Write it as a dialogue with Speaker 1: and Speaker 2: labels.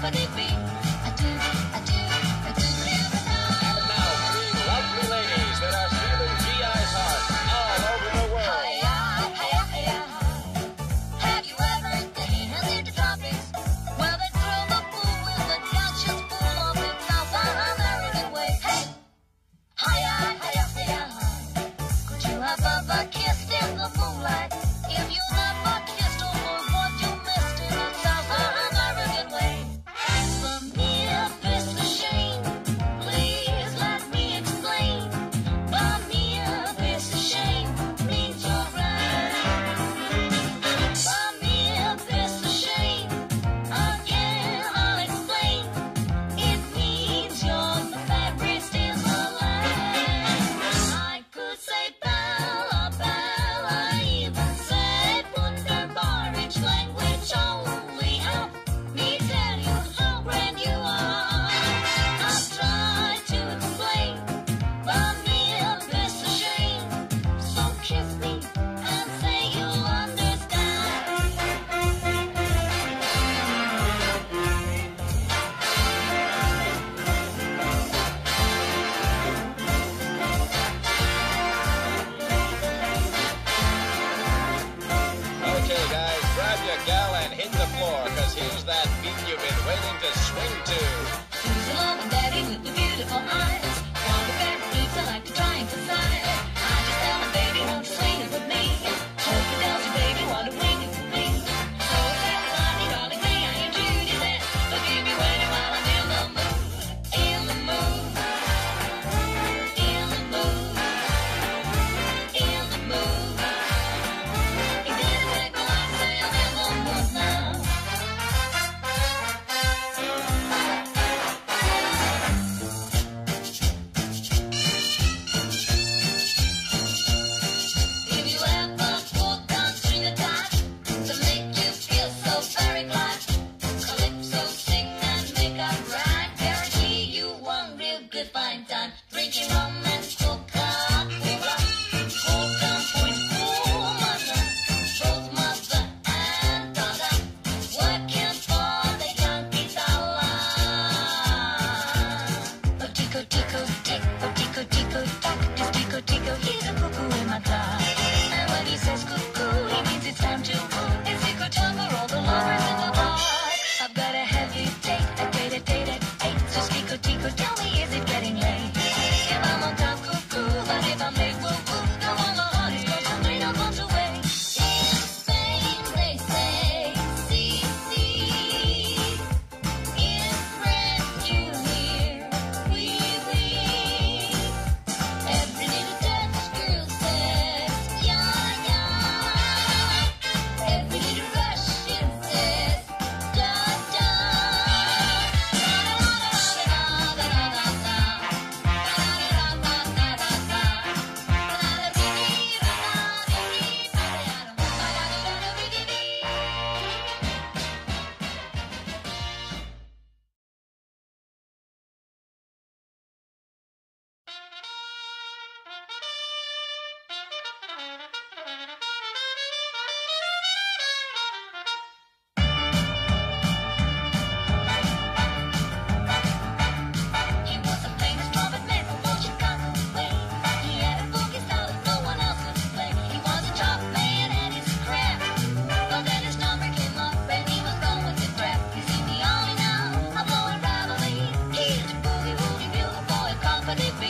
Speaker 1: beneath be. down and hit the floor, cause here's that beat you've been waiting to swing to.
Speaker 2: Who's the love daddy with the beautiful eyes? company